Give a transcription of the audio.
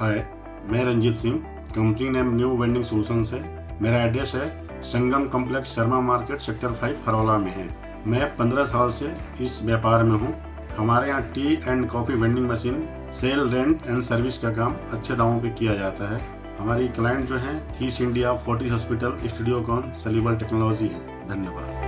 हाय, मैं Ranjeet Singh company name new vending solutions है। मेरा एड्रेस है Sangam complex Sharma market sector five Harola में है। मैं पंद्रह साल से इस व्यापार में हूँ। हमारे यहाँ T and coffee vending machine sale rent and service का काम अच्छे दामों पे किया जाता है। हमारी क्लाइंट जो है थीस इंडिया फोर्टिस हॉस्पिटल स्टूडियो कॉन सेलिबल टेक्नोलॉजी है। धन्यवाद।